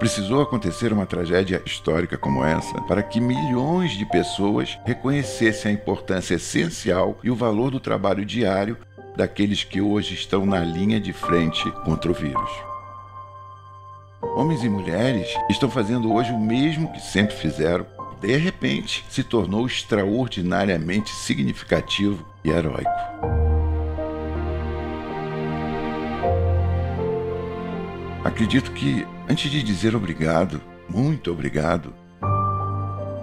Precisou acontecer uma tragédia histórica como essa para que milhões de pessoas reconhecessem a importância essencial e o valor do trabalho diário daqueles que hoje estão na linha de frente contra o vírus. Homens e mulheres estão fazendo hoje o mesmo que sempre fizeram. De repente, se tornou extraordinariamente significativo e heróico. Acredito que, antes de dizer obrigado, muito obrigado,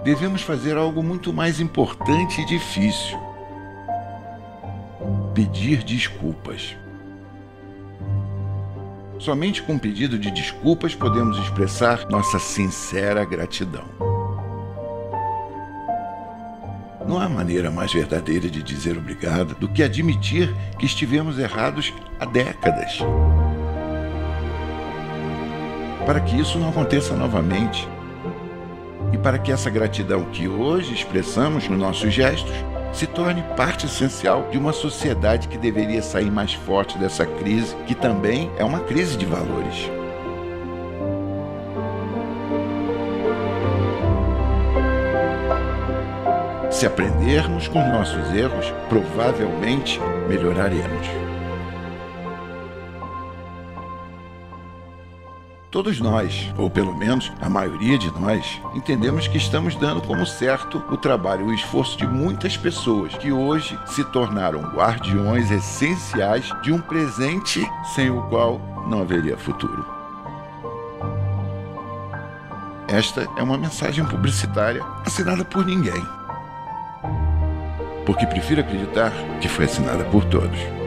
devemos fazer algo muito mais importante e difícil: pedir desculpas. Somente com pedido de desculpas podemos expressar nossa sincera gratidão. Não há maneira mais verdadeira de dizer obrigado do que admitir que estivemos errados há décadas para que isso não aconteça novamente. E para que essa gratidão que hoje expressamos nos nossos gestos se torne parte essencial de uma sociedade que deveria sair mais forte dessa crise, que também é uma crise de valores. Se aprendermos com nossos erros, provavelmente melhoraremos. Todos nós, ou pelo menos a maioria de nós, entendemos que estamos dando como certo o trabalho e o esforço de muitas pessoas que hoje se tornaram guardiões essenciais de um presente sem o qual não haveria futuro. Esta é uma mensagem publicitária assinada por ninguém. Porque prefiro acreditar que foi assinada por todos.